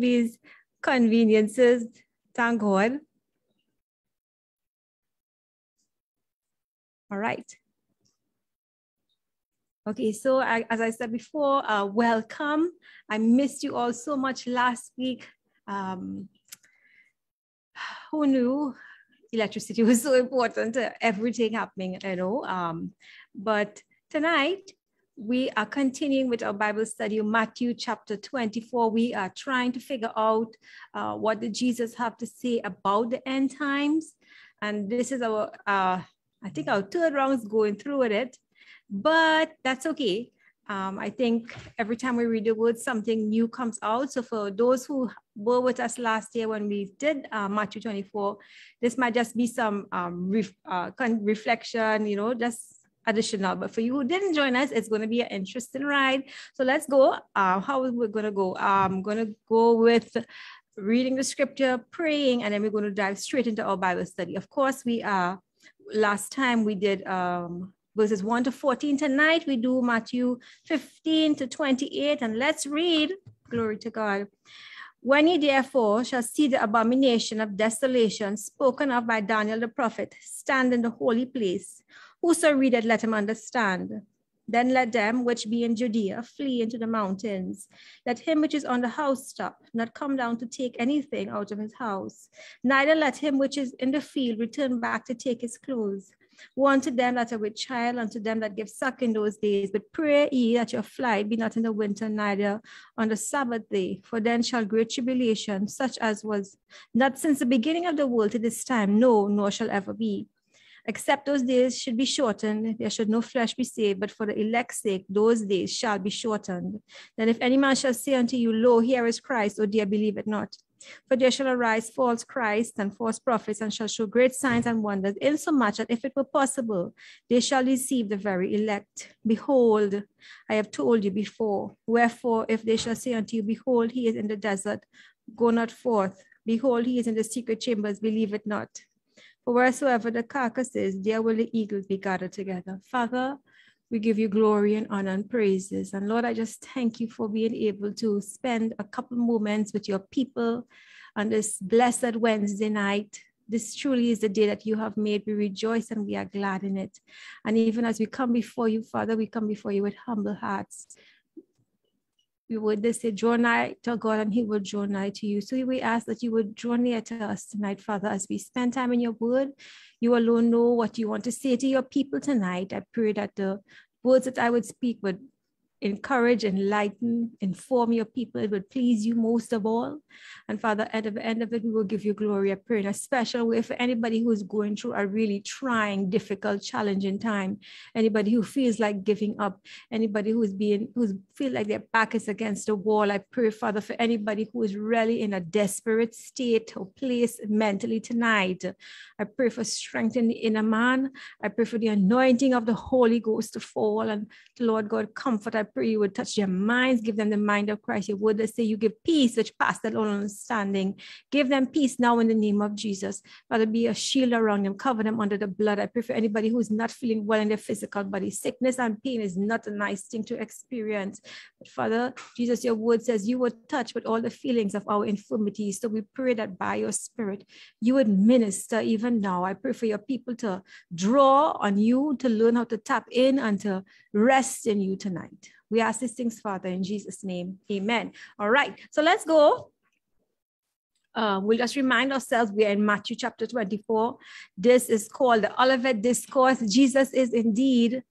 these conveniences. Thank God. All right. Okay, so I, as I said before, uh, welcome. I missed you all so much last week. Um, who knew electricity was so important to everything happening, you know? Um, but tonight, we are continuing with our Bible study, Matthew chapter 24. We are trying to figure out uh, what did Jesus have to say about the end times. And this is our, uh, I think our third round is going through with it, but that's okay. Um, I think every time we read the word, something new comes out. So for those who were with us last year when we did uh, Matthew 24, this might just be some um, ref, uh, reflection, you know, just additional. But for you who didn't join us, it's going to be an interesting ride. So let's go. Uh, how we're going to go? I'm going to go with reading the scripture, praying, and then we're going to dive straight into our Bible study. Of course, we are. Last time we did um, verses 1 to 14. Tonight we do Matthew 15 to 28, and let's read. Glory to God. When ye therefore shall see the abomination of desolation spoken of by Daniel the prophet stand in the holy place, Whoso readeth, let him understand. Then let them which be in Judea flee into the mountains. Let him which is on the housetop not come down to take anything out of his house. Neither let him which is in the field return back to take his clothes. One to them that are with child, and to them that give suck in those days. But pray ye that your flight be not in the winter, neither on the Sabbath day, for then shall great tribulation, such as was not since the beginning of the world to this time, no, nor shall ever be Except those days should be shortened, there should no flesh be saved, but for the elect's sake, those days shall be shortened. Then if any man shall say unto you, Lo, here is Christ, O dear, believe it not. For there shall arise false Christs and false prophets, and shall show great signs and wonders, insomuch that if it were possible, they shall deceive the very elect. Behold, I have told you before. Wherefore, if they shall say unto you, Behold, he is in the desert, go not forth. Behold, he is in the secret chambers, believe it not. For wheresoever the carcass is, there will the eagles be gathered together. Father, we give you glory and honor and praises. And Lord, I just thank you for being able to spend a couple moments with your people on this blessed Wednesday night. This truly is the day that you have made. We rejoice and we are glad in it. And even as we come before you, Father, we come before you with humble hearts we would they say draw nigh to God and he will draw nigh to you. So we ask that you would draw near to us tonight, Father, as we spend time in your word. You alone know what you want to say to your people tonight. I pray that the words that I would speak would encourage, enlighten, inform your people. It would please you most of all. And Father, at the end of it, we will give you glory. I pray in a special way for anybody who is going through a really trying, difficult, challenging time. Anybody who feels like giving up, anybody who's being who's feel like their back is against the wall. I pray, Father, for anybody who is really in a desperate state or place mentally tonight. I pray for strength in the inner man. I pray for the anointing of the Holy Ghost to fall and Lord God comfort. I pray you would touch their minds, give them the mind of Christ. Your word say you give peace which passeth all understanding. Give them peace now in the name of Jesus. Father, be a shield around them, cover them under the blood. I pray for anybody who is not feeling well in their physical body. Sickness and pain is not a nice thing to experience. But Father, Jesus, your word says you would touch with all the feelings of our infirmities. So we pray that by your spirit, you would minister even now. I pray for your people to draw on you, to learn how to tap in and to rest in you tonight. We ask these things, Father, in Jesus' name. Amen. All right. So let's go. Uh, we'll just remind ourselves we are in Matthew chapter 24. This is called the Olivet Discourse. Jesus is indeed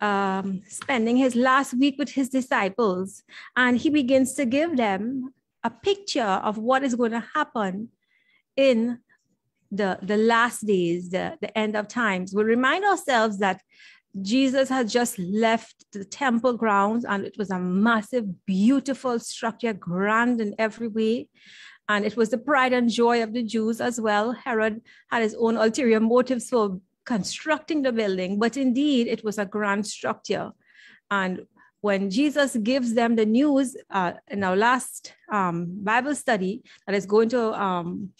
um, spending his last week with his disciples, and he begins to give them a picture of what is going to happen in the, the last days, the, the end of times. we remind ourselves that Jesus had just left the temple grounds, and it was a massive, beautiful structure, grand in every way. And it was the pride and joy of the Jews as well. Herod had his own ulterior motives for constructing the building, but indeed it was a grand structure. And when Jesus gives them the news uh, in our last um, Bible study that is going to um,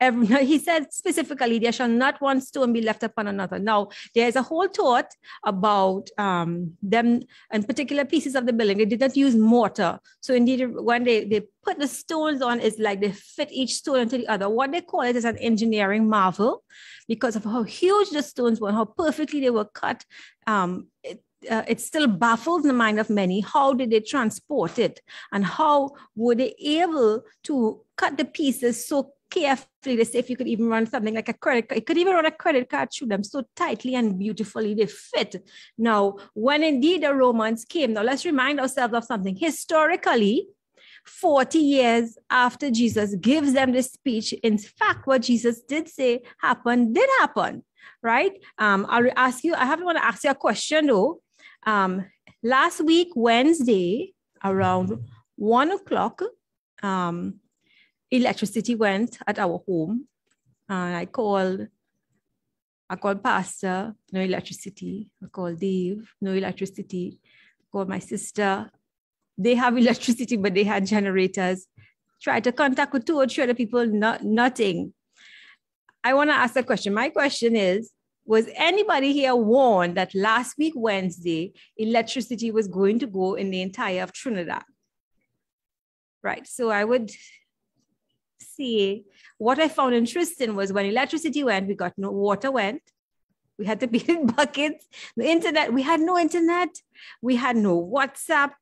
Every, he said specifically, there shall not one stone be left upon another. Now, there's a whole thought about um, them and particular pieces of the building. They did not use mortar. So indeed, when they, they put the stones on, it's like they fit each stone into the other. What they call it is an engineering marvel because of how huge the stones were, how perfectly they were cut. Um, it, uh, it still baffles the mind of many. How did they transport it? And how were they able to cut the pieces so carefully to say if you could even run something like a credit card, you could even run a credit card through them so tightly and beautifully they fit. Now, when indeed the Romans came, now let's remind ourselves of something. Historically, 40 years after Jesus gives them this speech, in fact, what Jesus did say happened did happen, right? Um, I'll ask you, I haven't want to ask you a question though. Um, last week, Wednesday, around one o'clock, um, electricity went at our home. And I called, I called Pastor, no electricity. I called Dave, no electricity. I called my sister. They have electricity, but they had generators. Tried to contact with two or three other people, not, nothing. I want to ask a question. My question is Was anybody here warned that last week, Wednesday, electricity was going to go in the entire of Trinidad? Right. So I would see, what I found interesting was when electricity went, we got no water went. We had to be in buckets. The internet, we had no internet. We had no WhatsApp.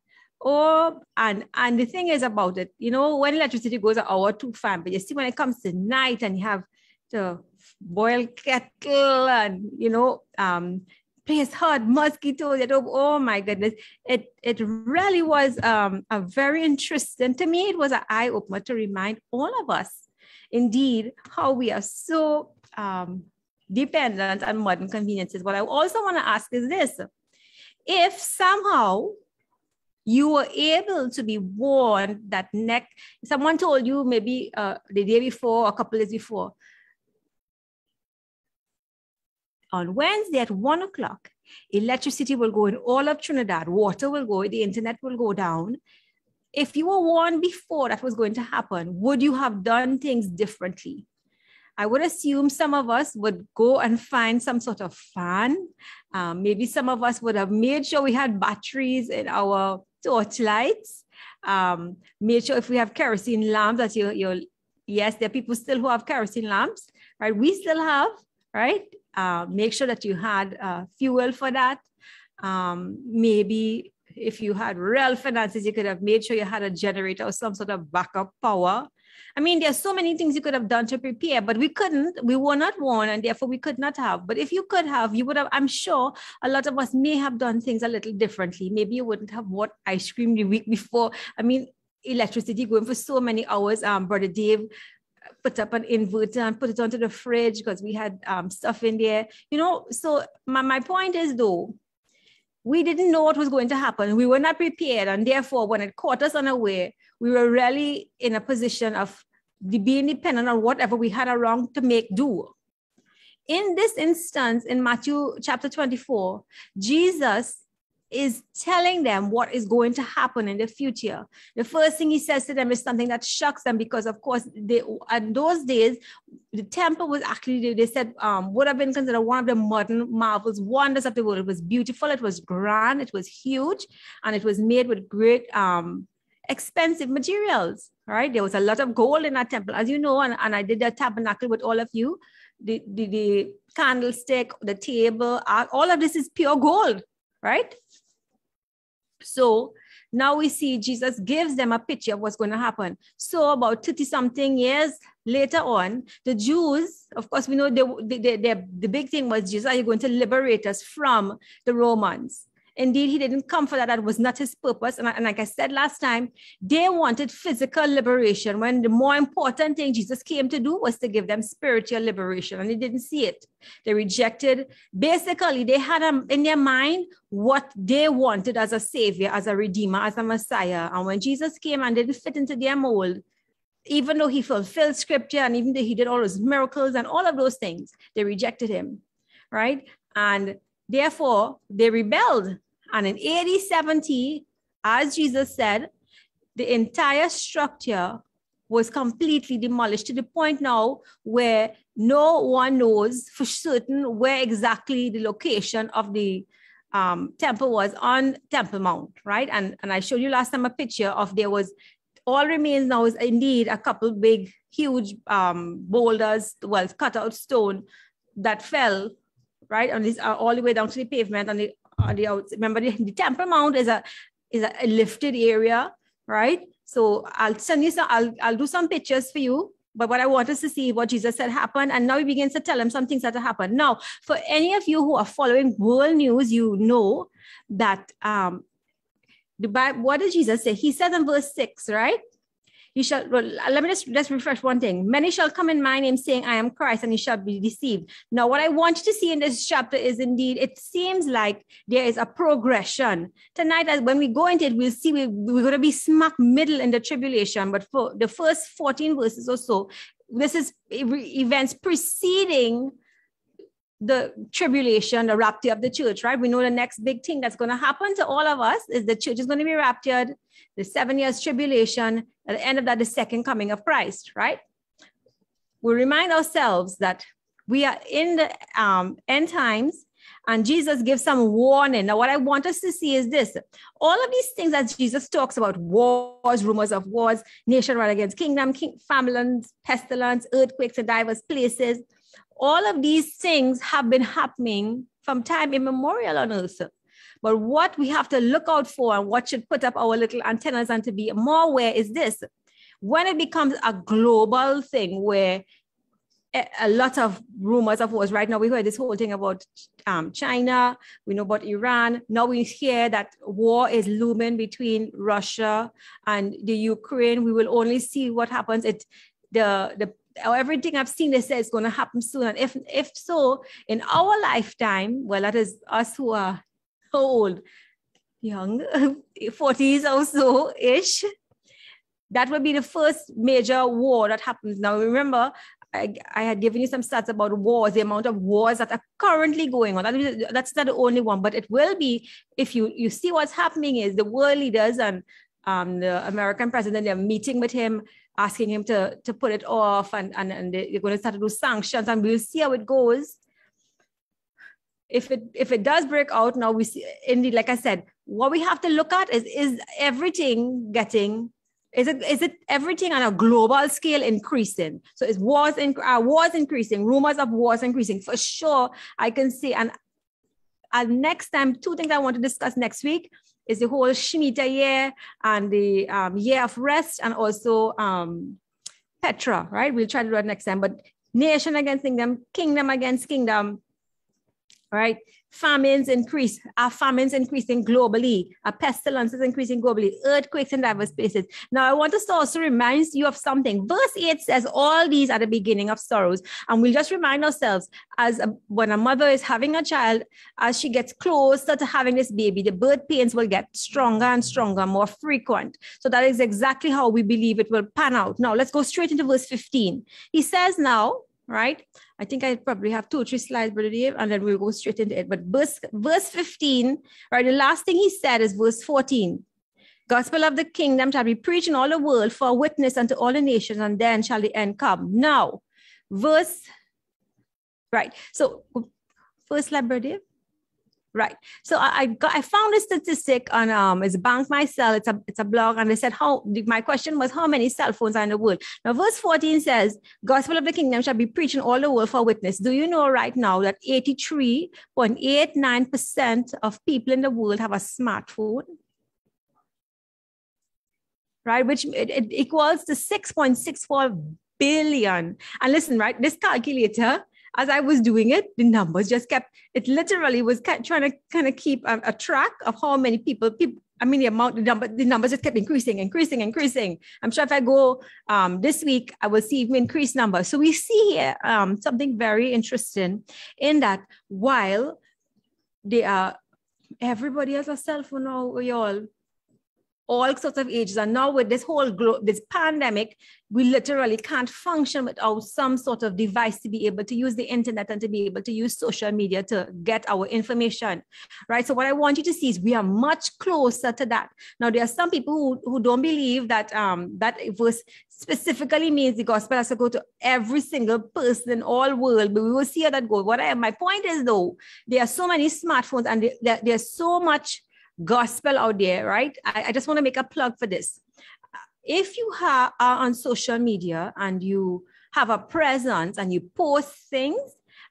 Oh, and and the thing is about it, you know, when electricity goes an hour too fast, but you see when it comes to night and you have to boil kettle and you know um place hot mosquitoes at home. Oh my goodness. It it really was um, a very interesting to me. It was an eye opener to remind all of us, indeed, how we are so um, dependent on modern conveniences. What I also want to ask is this: if somehow you were able to be warned that neck, someone told you maybe uh, the day before, a couple days before, on Wednesday at one o'clock, electricity will go in all of Trinidad, water will go, the internet will go down. If you were warned before that was going to happen, would you have done things differently? I would assume some of us would go and find some sort of fan. Um, maybe some of us would have made sure we had batteries in our torch lights. Um, made sure if we have kerosene lamps that you, you yes, there are people still who have kerosene lamps, right? We still have, right? Uh, make sure that you had uh, fuel for that. Um, maybe if you had real finances, you could have made sure you had a generator or some sort of backup power. I mean, there's so many things you could have done to prepare, but we couldn't. We were not warned, and therefore we could not have. But if you could have, you would have. I'm sure a lot of us may have done things a little differently. Maybe you wouldn't have bought ice cream the week before. I mean, electricity going for so many hours. Um, brother Dave put up an inverter and put it onto the fridge because we had um, stuff in there. You know, so my, my point is though, we didn't know what was going to happen. We were not prepared. And therefore, when it caught us unaware, we were really in a position of being dependent on whatever we had around to make do. In this instance, in Matthew chapter 24, Jesus is telling them what is going to happen in the future. The first thing he says to them is something that shocks them because, of course, they in those days, the temple was actually, they said, um, would have been considered one of the modern marvels, wonders of the world. It was beautiful, it was grand, it was huge, and it was made with great um, expensive materials. Right? There was a lot of gold in that temple, as you know, and, and I did the tabernacle with all of you. The, the, the candlestick, the table, all of this is pure gold, right? So now we see Jesus gives them a picture of what's going to happen. So about 30 something years later on, the Jews, of course, we know the, the, the, the big thing was Jesus, are you going to liberate us from the Romans? Indeed, he didn't come for that. That was not his purpose. And, and, like I said last time, they wanted physical liberation when the more important thing Jesus came to do was to give them spiritual liberation. And they didn't see it. They rejected. Basically, they had um, in their mind what they wanted as a savior, as a redeemer, as a messiah. And when Jesus came and didn't fit into their mold, even though he fulfilled scripture and even though he did all those miracles and all of those things, they rejected him. Right. And Therefore, they rebelled. And in AD 70, as Jesus said, the entire structure was completely demolished to the point now where no one knows for certain where exactly the location of the um, temple was on Temple Mount, right? And, and I showed you last time a picture of there was all remains now is indeed a couple big, huge um, boulders, well, cut out stone that fell, right? And these are all the way down to the pavement on the on the outside. Remember, the, the Temple Mount is a is a, lifted area, right? So I'll send you some, I'll, I'll do some pictures for you. But what I want us to see what Jesus said happened. And now he begins to tell him some things that happened. Now, for any of you who are following world news, you know that um, the Bible, what does Jesus say? He says in verse 6, right? You shall, well, let me just, just refresh one thing. Many shall come in my name saying, I am Christ, and you shall be deceived. Now, what I want you to see in this chapter is indeed, it seems like there is a progression. Tonight, as when we go into it, we'll see we, we're going to be smack middle in the tribulation. But for the first 14 verses or so, this is events preceding the tribulation, the rapture of the church, right? We know the next big thing that's going to happen to all of us is the church is going to be raptured, the seven years tribulation, at the end of that, the second coming of Christ, right? We remind ourselves that we are in the um, end times and Jesus gives some warning. Now, what I want us to see is this all of these things that Jesus talks about wars, rumors of wars, nation run against kingdom, king, famines, pestilence, earthquakes in diverse places all of these things have been happening from time immemorial on earth. But what we have to look out for and what should put up our little antennas and to be more aware is this. When it becomes a global thing where a lot of rumors of wars right now we heard this whole thing about um, china we know about iran now we hear that war is looming between russia and the ukraine we will only see what happens it the the everything I've seen they say is going to happen soon. And if if so, in our lifetime, well, that is us who are old, young, 40s or so ish, that will be the first major war that happens. Now, remember, I, I, had given you some stats about wars, the amount of wars that are currently going on. That's not the only one, but it will be if you you see what's happening is the world leaders and um, the American president, they're meeting with him asking him to, to put it off and, and, and they're going to start to do sanctions and we'll see how it goes. If it if it does break out now, we see indeed, like I said, what we have to look at is is everything getting is it is it everything on a global scale increasing? So is wars in uh, wars increasing, rumors of wars increasing for sure. I can see and and next time, two things I want to discuss next week is the whole Shemitah year and the um, year of rest and also um, Petra, right? We'll try to do it next time. But nation against kingdom, kingdom against kingdom, right? famines increase, our famines increasing globally, our pestilence is increasing globally, earthquakes in diverse places. Now, I want us to also remind you of something. Verse 8 says, All these are the beginning of sorrows. And we'll just remind ourselves as a, when a mother is having a child, as she gets closer to having this baby, the birth pains will get stronger and stronger, more frequent. So that is exactly how we believe it will pan out. Now, let's go straight into verse 15. He says, Now, right? I think I probably have two or three slides, Brother Dave, and then we'll go straight into it. But verse, verse 15, right? The last thing he said is verse 14. Gospel of the kingdom shall be preached in all the world for a witness unto all the nations, and then shall the end come. Now, verse, right. So, first slide, Brother Dave. Right. So I, I got I found a statistic on um it's Bank My Cell. It's a it's a blog, and they said how my question was how many cell phones are in the world. Now verse 14 says, Gospel of the kingdom shall be preached in all the world for witness. Do you know right now that 83.89% of people in the world have a smartphone? Right, which it, it equals to 6.64 billion. And listen, right, this calculator as I was doing it, the numbers just kept, it literally was trying to kind of keep a, a track of how many people, people, I mean, the amount, the, number, the numbers just kept increasing, increasing, increasing. I'm sure if I go um, this week, I will see increased numbers. So we see here um, something very interesting in that while they are, everybody has a cell phone now, we all, sorts of ages. And now with this whole glo- this pandemic, we literally can't function without some sort of device to be able to use the internet and to be able to use social media to get our information, right? So what I want you to see is we are much closer to that. Now there are some people who, who don't believe that um, that verse specifically means the gospel has to go to every single person in all world, but we will see how that goes. What I, my point is though, there are so many smartphones and there, there's so much gospel out there, right? I, I just want to make a plug for this. If you have, are on social media and you have a presence and you post things,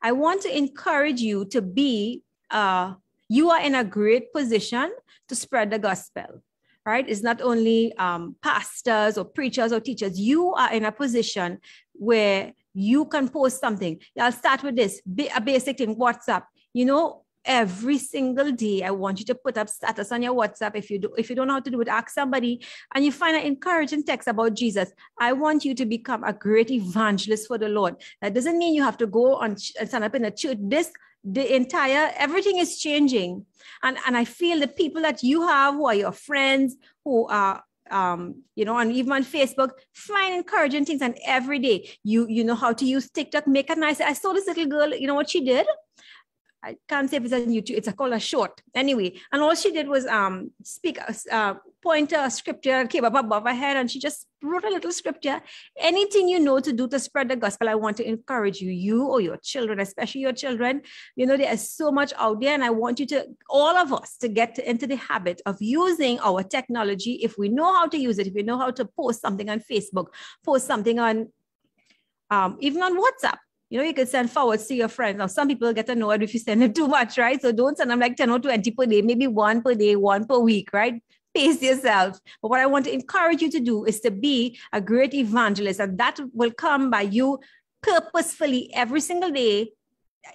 I want to encourage you to be, uh, you are in a great position to spread the gospel, right? It's not only um, pastors or preachers or teachers. You are in a position where you can post something. I'll start with this, a basic thing, WhatsApp. You know, every single day i want you to put up status on your whatsapp if you do if you don't know how to do it ask somebody and you find an encouraging text about jesus i want you to become a great evangelist for the lord that doesn't mean you have to go on and stand up in a church this the entire everything is changing and and i feel the people that you have who are your friends who are um, you know, and even on Facebook, find encouraging things. And every day, you you know how to use TikTok, make it nice. I saw this little girl, you know what she did? I can't say if it's on YouTube. It's a called a short. Anyway, and all she did was um speak, uh, point a scripture came up above her head, and she just wrote a little scripture. Anything you know to do to spread the gospel, I want to encourage you, you or your children, especially your children. You know there is so much out there, and I want you to, all of us, to get into the habit of using our technology. If we know how to use it, if we know how to post something on Facebook, post something on um, even on WhatsApp you know, you could send forwards to your friends. Now, some people get annoyed if you send them too much, right? So don't send them like 10 or 20 per day, maybe one per day, one per week, right? Pace yourself. But what I want to encourage you to do is to be a great evangelist. And that will come by you purposefully every single day.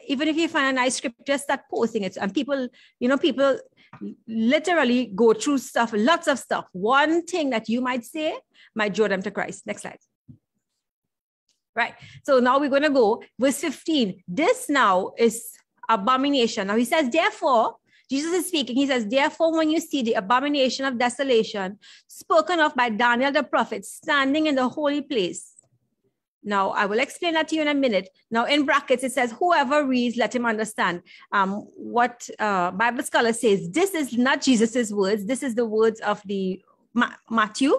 Even if you find a nice script, just start posting it. And people, you know, people literally go through stuff, lots of stuff. One thing that you might say might draw them to Christ. Next slide right? So now we're going to go verse 15. This now is abomination. Now he says, therefore, Jesus is speaking. He says, therefore, when you see the abomination of desolation spoken of by Daniel the prophet standing in the holy place. Now, I will explain that to you in a minute. Now, in brackets, it says, whoever reads, let him understand. Um, what uh, Bible scholar says, this is not Jesus's words. This is the words of the Matthew,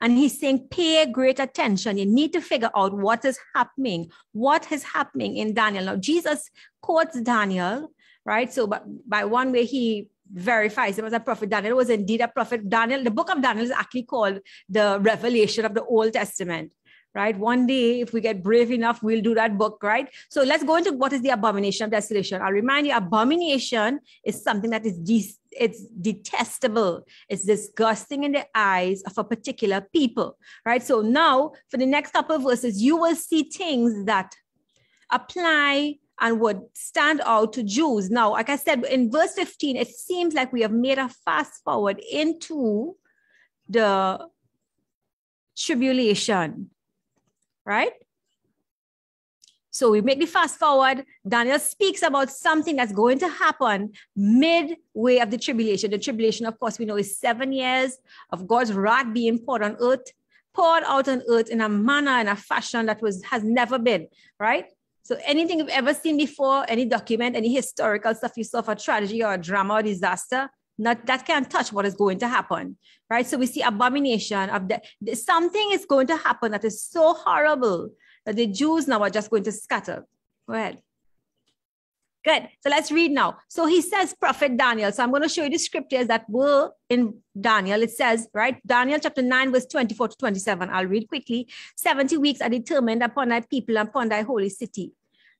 and he's saying, pay great attention. You need to figure out what is happening, what is happening in Daniel. Now, Jesus quotes Daniel, right? So, but by one way, he verifies it was a prophet. Daniel was indeed a prophet. Daniel, the book of Daniel is actually called the revelation of the Old Testament right? One day, if we get brave enough, we'll do that book, right? So let's go into what is the abomination of desolation. I'll remind you, abomination is something that is de- it's detestable. It's disgusting in the eyes of a particular people, right? So now, for the next couple of verses, you will see things that apply and would stand out to Jews. Now, like I said, in verse 15, it seems like we have made a fast forward into the tribulation right? So we make the fast forward. Daniel speaks about something that's going to happen midway of the tribulation. The tribulation, of course, we know is seven years of God's wrath being poured on earth, poured out on earth in a manner and a fashion that was has never been, right? So anything you've ever seen before, any document, any historical stuff you saw for tragedy or drama or disaster, not that can't touch what is going to happen right? So we see abomination of that something is going to happen that is so horrible that the jews now are just going to scatter. Go ahead. Good. So let's read now. So he says prophet daniel. So i'm going to show you the scriptures that were in daniel it says right? Daniel chapter 9 verse 24 to 27 i'll read quickly. 70 weeks are determined upon thy people and upon thy holy city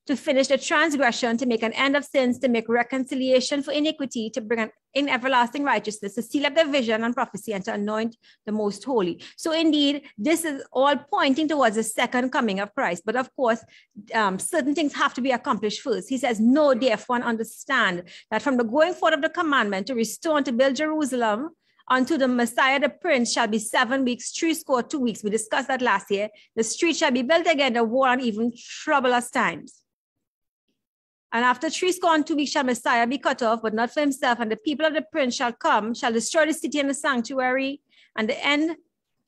to finish the transgression, to make an end of sins, to make reconciliation for iniquity, to bring in everlasting righteousness, to seal up the vision and prophecy, and to anoint the most holy. So, indeed, this is all pointing towards the second coming of Christ. But of course, um, certain things have to be accomplished first. He says, No, therefore, understand that from the going forth of the commandment to restore and to build Jerusalem, unto the Messiah the Prince shall be seven weeks, three score, two weeks. We discussed that last year. The street shall be built again, the war and even troublous times. And after three score and two weeks shall Messiah be cut off, but not for himself. And the people of the prince shall come, shall destroy the city and the sanctuary, and the end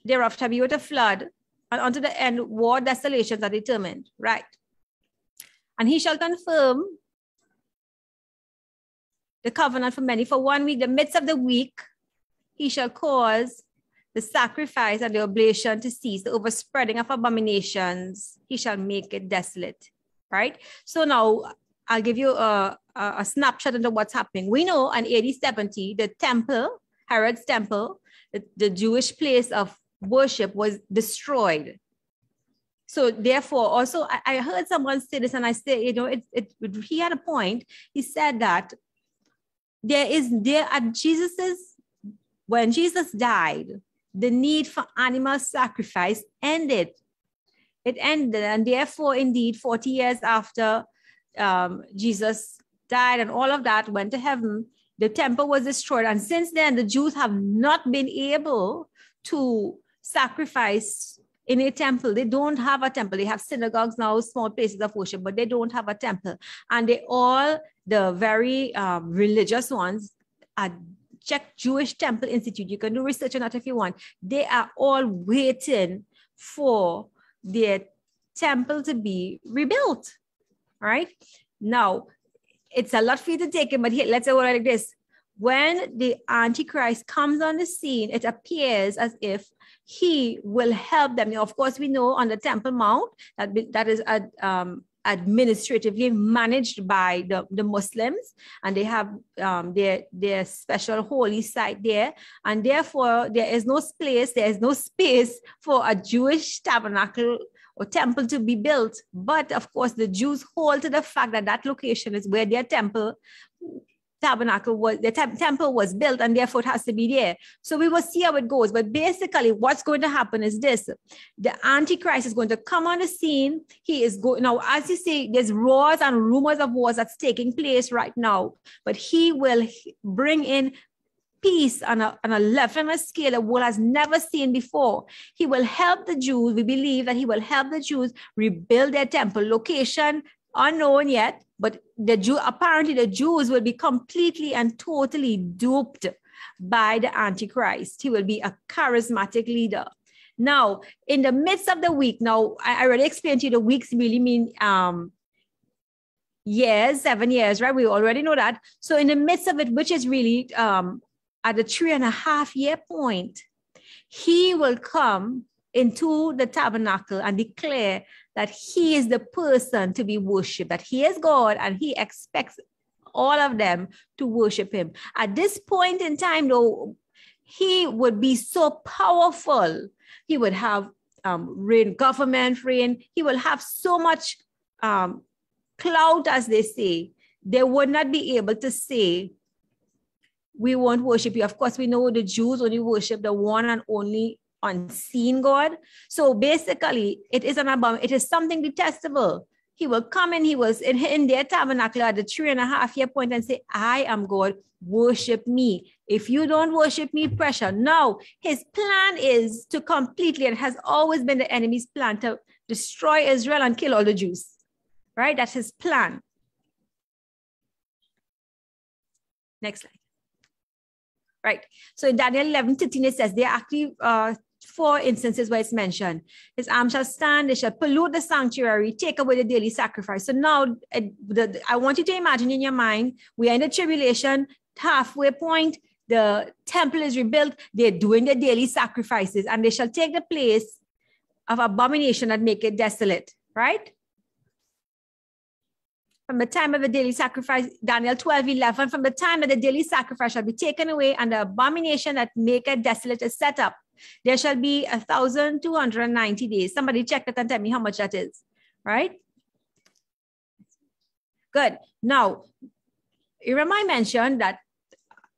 thereof shall be with a flood, and unto the end war desolations are determined. Right. And he shall confirm the covenant for many for one week, the midst of the week, he shall cause the sacrifice and the oblation to cease, the overspreading of abominations, he shall make it desolate. Right? So now I'll give you a, a, snapshot into what's happening. We know in AD 70, the temple, Herod's temple, the, the Jewish place of worship was destroyed. So therefore, also I, I, heard someone say this, and I say, you know, it, it, he had a point. He said that there is there at Jesus's when Jesus died, the need for animal sacrifice ended. It ended, and therefore, indeed, 40 years after um, Jesus died and all of that went to heaven, the temple was destroyed. And since then, the Jews have not been able to sacrifice in a temple. They don't have a temple. They have synagogues now, small places of worship, but they don't have a temple. And they all, the very um, religious ones, are check Jewish Temple Institute. You can do research on that if you want. They are all waiting for their temple to be rebuilt. Right now, it's a lot for you to take it, but here, let's say what like this. When the Antichrist comes on the scene, it appears as if he will help them. Now, of course, we know on the Temple Mount that that is a um, administratively managed by the, the Muslims, and they have um, their, their special holy site there. And therefore, there is no place, there is no space for a Jewish tabernacle or temple to be built. But of course, the Jews hold to the fact that that location is where their temple tabernacle was the te- temple was built and therefore it has to be there. So we will see how it goes. But basically what's going to happen is this. The antichrist is going to come on the scene. He is going now as you see there's wars and rumors of wars that's taking place right now. But he will bring in peace on a, on a level and a scale the world has never seen before. He will help the Jews. We believe that he will help the Jews rebuild their temple location, unknown yet, but the Jew apparently the Jews will be completely and totally duped by the Antichrist. He will be a charismatic leader. Now, in the midst of the week, now I already explained to you the weeks really mean um years, seven years, right? We already know that. So in the midst of it, which is really um at the three and a half year point, he will come into the tabernacle and declare that he is the person to be worshiped, that he is God and he expects all of them to worship him. At this point in time, though, he would be so powerful. He would have um, reign, government reign. He will have so much um, clout, as they say. They would not be able to say, we won't worship you. Of course, we know the Jews only worship the one and only unseen God. So basically, it is an abom- it is something detestable. He will come in, he was in, in their tabernacle at the three and a half year point and say, I am God, worship me. If you don't worship me, pressure. No, his plan is to completely, and has always been the enemy's plan to destroy Israel and kill all the Jews. Right? That's his plan. Next slide. Right. So in Daniel 11, 13, it says, there are actually uh, four instances where it's mentioned. His arm shall stand, they shall pollute the sanctuary, take away the daily sacrifice. So now uh, the, I want you to imagine in your mind, we are in the tribulation, halfway point, the temple is rebuilt, they're doing the daily sacrifices, and they shall take the place of abomination and make it desolate, right? From the time of the daily sacrifice, Daniel 12, 11, from the time that the daily sacrifice shall be taken away and the abomination that make it desolate is set up there shall be a thousand two hundred and ninety days. Somebody check that and tell me how much that is, right? Good. Now, remember I mentioned that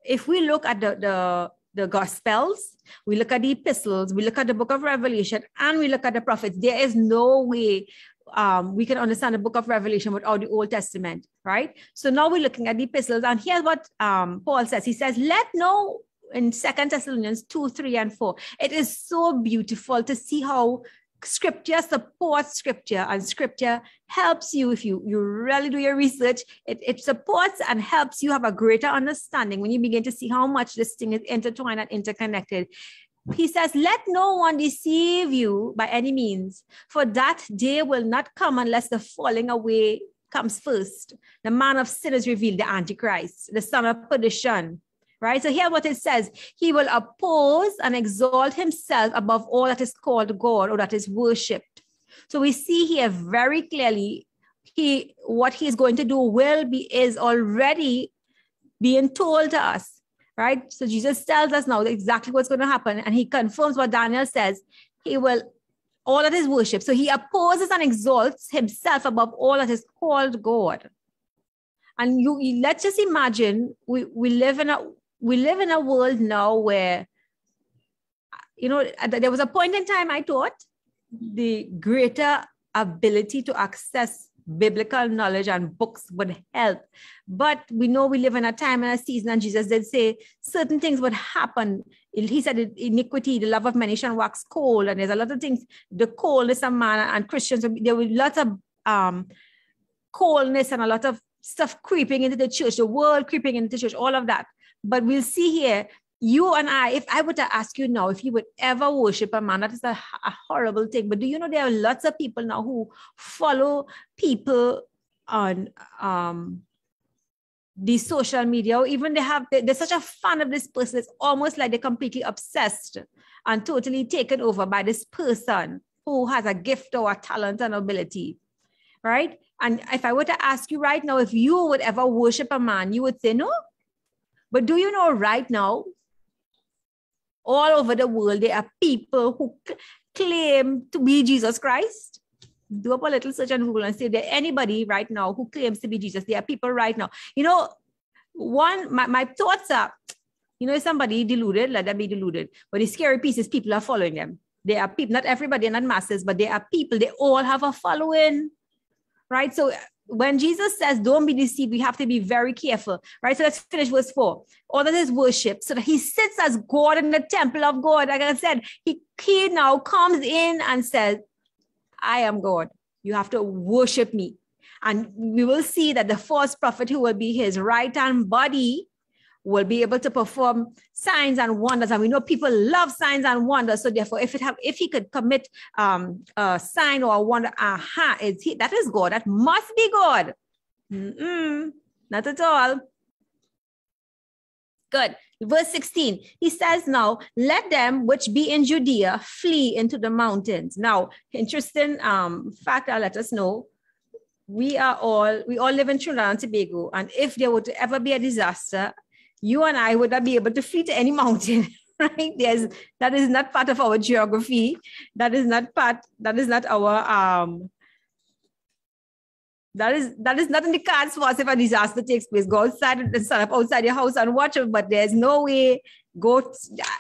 if we look at the, the, the Gospels, we look at the epistles, we look at the book of Revelation, and we look at the prophets, there is no way um, we can understand the book of Revelation without the Old Testament, right? So now we're looking at the epistles, and here's what um, Paul says. He says, Let no in Second Thessalonians 2, 3, and 4. It is so beautiful to see how scripture supports scripture and scripture helps you if you you really do your research it, it supports and helps you have a greater understanding when you begin to see how much this thing is intertwined and interconnected he says, Let no one deceive you by any means, for that day will not come unless the falling away comes first. The man of sin is revealed, the Antichrist, the son of perdition. Right? So here what it says, he will oppose and exalt himself above all that is called God or that is worshipped. So we see here very clearly he what he's going to do will be is already being told to us right? So Jesus tells us now exactly what's going to happen, and he confirms what Daniel says. He will all that is worship. So he opposes and exalts himself above all that is called God. And you, you let's just imagine we, we live in a we live in a world now where you know there was a point in time I thought the greater ability to access biblical knowledge and books would help. But we know we live in a time and a season, and Jesus did say certain things would happen. He said iniquity, the love of many shall wax cold, and there's a lot of things, the coldness of man and Christians, there were lots of um, coldness and a lot of stuff creeping into the church, the world creeping into the church, all of that. But we'll see here you and I, if I were to ask you now if you would ever worship a man, that is a, a, horrible thing. But do you know there are lots of people now who follow people on um the social media, or even they have they're such a fan of this person, it's almost like they're completely obsessed and totally taken over by this person who has a gift or a talent and ability. Right? And if I were to ask you right now if you would ever worship a man, you would say no. But do you know right now all over the world, there are people who claim to be Jesus Christ. Do up a little search on Google and say there anybody right now who claims to be Jesus. There are people right now. You know, one, my, my thoughts are, you know, somebody deluded, let them be deluded. But the scary piece is people are following them. There are people, not everybody, not masses, but there are people, they all have a following, right? So when Jesus says, don't be deceived, we have to be very careful, right? So let's finish verse four. All that is worship, so that he sits as God in the temple of God. Like I said, he, he now comes in and says, I am God. You have to worship me. And we will see that the false prophet who will be his right hand body will be able to perform signs and wonders. And we know people love signs and wonders. So therefore, if it have, if he could commit um, a sign or a wonder, aha, is he, that is God. That must be God. Mm-mm, not at all. Good. Verse 16, he says now, let them which be in Judea flee into the mountains. Now, interesting um, fact, let us know. We are all, we all live in Trinidad and Tobago. And if there were to ever be a disaster, you and I would not be able to flee to any mountain. Right? There's that is not part of our geography. That is not part, that is not our um that is that is not in the cards for us if a disaster takes place. Go outside and stand up outside your house and watch it, but there's no way go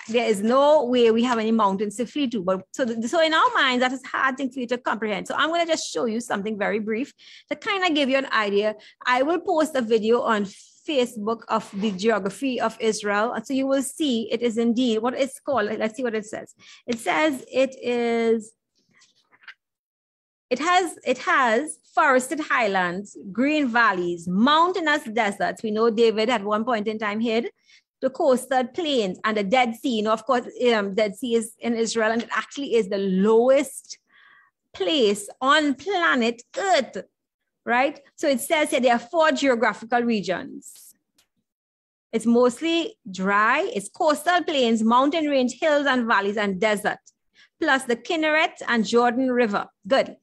there is no way we have any mountains to flee to. But so so in our minds, that is hard thing for you to comprehend. So I'm gonna just show you something very brief to kind of give you an idea. I will post a video on Facebook of the geography of Israel. So you will see it is indeed what it's called. Let's see what it says. It says it is, it has, it has forested highlands, green valleys, mountainous deserts. We know David at one point in time hid the coastal plains and the Dead Sea. You know, of course, um, Dead Sea is in Israel and it actually is the lowest place on planet Earth right? So it says here there are four geographical regions. It's mostly dry, it's coastal plains, mountain range, hills and valleys, and desert, plus the Kinneret and Jordan River. Good.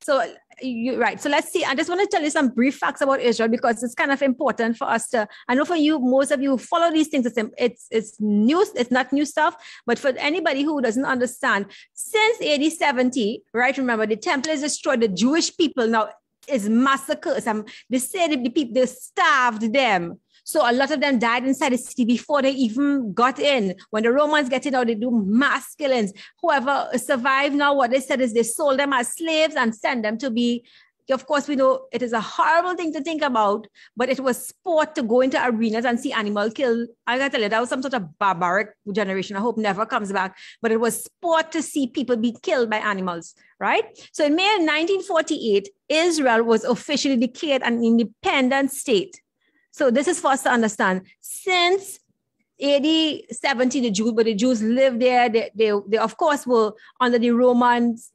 So you right. So let's see. I just want to tell you some brief facts about Israel because it's kind of important for us to. I know for you, most of you follow these things. It's it's it's news. It's not new stuff. But for anybody who doesn't understand, since AD 70, right? Remember, the temple is destroyed. The Jewish people now is massacres. Um, they said the people they starved them. So a lot of them died inside the city before they even got in. When the Romans get in, out, they do mass killings. Whoever survived now, what they said is they sold them as slaves and sent them to be of course, we know it is a horrible thing to think about, but it was sport to go into arenas and see animal kill. I gotta tell you, that was some sort of barbaric generation. I hope never comes back. But it was sport to see people be killed by animals, right? So in May 1948, Israel was officially declared an independent state. So this is for us to understand. Since AD 70, the Jews, but the Jews lived there. They, they, they, of course, were under the Romans.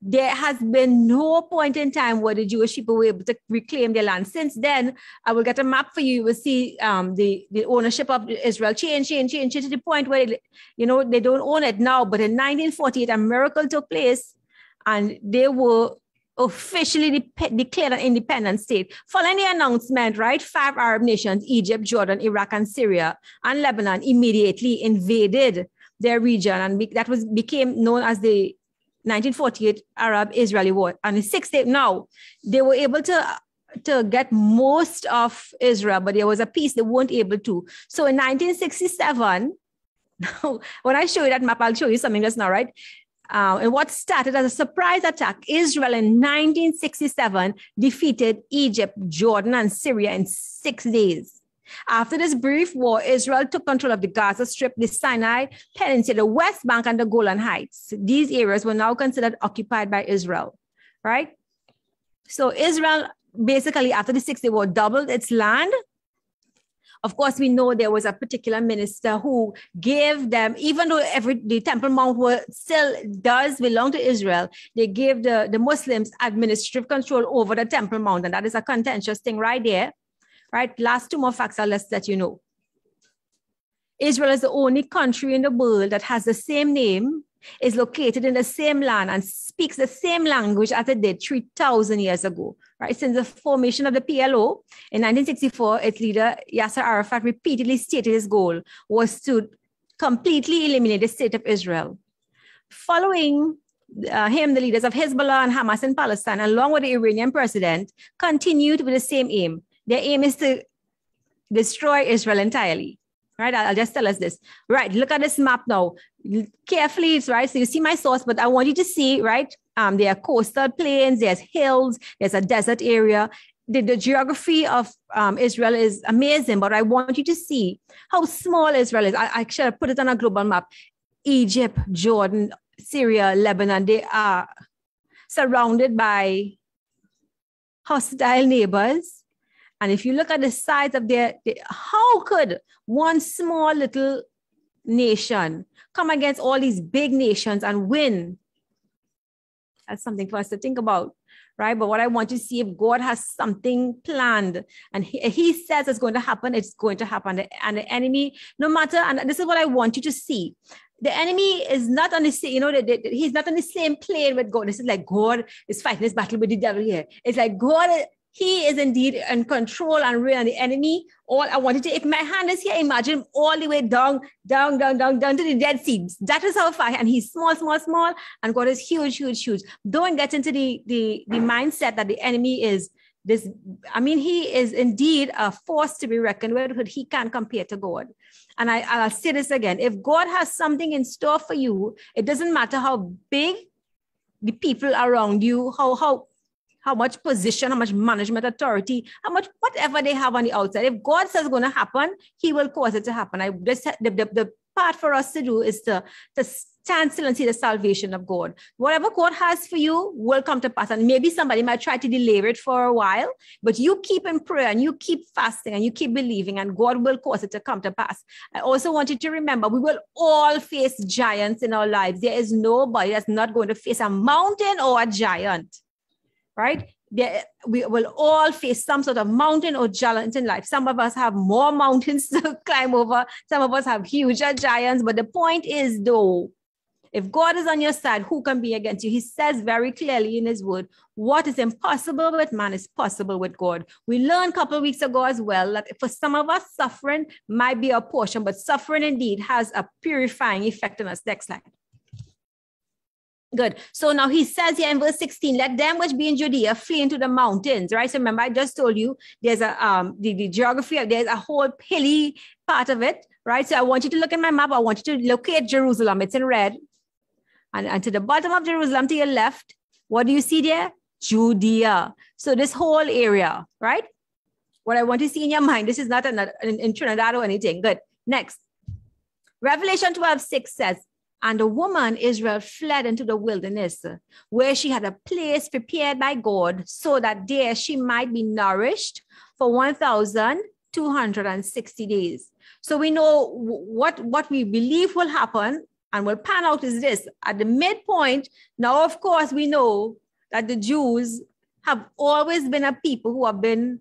There has been no point in time where the Jewish people were able to reclaim their land. Since then, I will get a map for you. You will see um, the, the ownership of Israel change, change, change, change to the point where, you know, they don't own it now. But in 1948, a miracle took place and they were officially de- declared an independent state. Following the announcement, right, five Arab nations, Egypt, Jordan, Iraq, and Syria, and Lebanon immediately invaded their region, and be- that was became known as the 1948 Arab-Israeli War. And the sixth day now, they were able to to get most of Israel, but there was a piece they weren't able to. So in 1967, when I show you that map, I'll show you something just now, right? Uh, and what started as a surprise attack, Israel in 1967 defeated Egypt, Jordan, and Syria in six days. After this brief war, Israel took control of the Gaza Strip, the Sinai Peninsula, the West Bank, and the Golan Heights. These areas were now considered occupied by Israel, right? So Israel basically, after the Six Day War, doubled its land of course, we know there was a particular minister who gave them, even though every the Temple Mount were, still does belong to Israel, they gave the, the Muslims administrative control over the Temple Mount. And that is a contentious thing right there. Right? Last two more facts I'll let you know. Israel is the only country in the world that has the same name is located in the same land and speaks the same language as it did 3,000 years ago, right? Since the formation of the PLO in 1964, its leader Yasser Arafat repeatedly stated his goal was to completely eliminate the state of Israel. Following uh, him, the leaders of Hezbollah and Hamas in Palestine, along with the Iranian president, continued with the same aim. Their aim is to destroy Israel entirely right? I'll just tell us this. Right, look at this map now. Carefully, it's right? So you see my source, but I want you to see, right? Um, there are coastal plains, there's hills, there's a desert area. The, the geography of um, Israel is amazing, but I want you to see how small Israel is. I, I should put it on a global map. Egypt, Jordan, Syria, Lebanon, they are surrounded by hostile neighbors and if you look at the size of their, how could one small little nation come against all these big nations and win? That's something for us to think about, right? But what I want to see if God has something planned and he, he says it's going to happen, it's going to happen. And the enemy, no matter, and this is what I want you to see the enemy is not on the same, you know, the, the, he's not on the same plane with God. This is like God is fighting this battle with the devil here. It's like God he is indeed in control and real the enemy. All I wanted to, if my hand is here, imagine all the way down, down, down, down, down to the Dead Sea. That is how far. And he's small, small, small, and God is huge, huge, huge. Don't get into the the, the mindset that the enemy is this. I mean, he is indeed a force to be reckoned with, but he can't compare to God. And I, I'll say this again: if God has something in store for you, it doesn't matter how big the people around you, how how how much position, how much management authority, how much whatever they have on the outside. If God says going to happen, He will cause it to happen. I just the, the, the part for us to do is to, to stand still and see the salvation of God. Whatever God has for you will come to pass. And maybe somebody might try to delay it for a while, but you keep in prayer and you keep fasting and you keep believing, and God will cause it to come to pass. I also want you to remember we will all face giants in our lives. There is nobody that's not going to face a mountain or a giant right? There, we will all face some sort of mountain or challenge in life. Some of us have more mountains to climb over. Some of us have huger giants. But the point is, though, if God is on your side, who can be against you? He says very clearly in his word, what is impossible with man is possible with God. We learned a couple weeks ago as well that for some of us, suffering might be a portion, but suffering indeed has a purifying effect on us. Next slide. Good. So now he says here in verse 16, let them which be in Judea flee into the mountains, right? So remember, I just told you there's a um the, the geography, of there's a whole hilly part of it, right? So I want you to look at my map. I want you to locate Jerusalem. It's in red. And, and to the bottom of Jerusalem to your left, what do you see there? Judea. So this whole area, right? What I want to see in your mind, this is not an, in, in Trinidad or anything. Good. Next. Revelation 12, 6 says, and the woman Israel fled into the wilderness, where she had a place prepared by God, so that there she might be nourished for 1,260 days. So we know what, what we believe will happen and will pan out is this. At the midpoint, now, of course, we know that the Jews have always been a people who have been